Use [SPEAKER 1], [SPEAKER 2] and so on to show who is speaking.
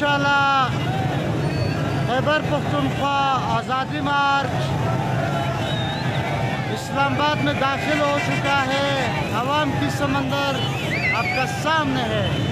[SPEAKER 1] माशाल्लाह खैबर पख्तूनख्वा आज़ादी मार्च इस्लामाबाद में दाखिल हो चुका है हवाम की समंदर आपका सामने है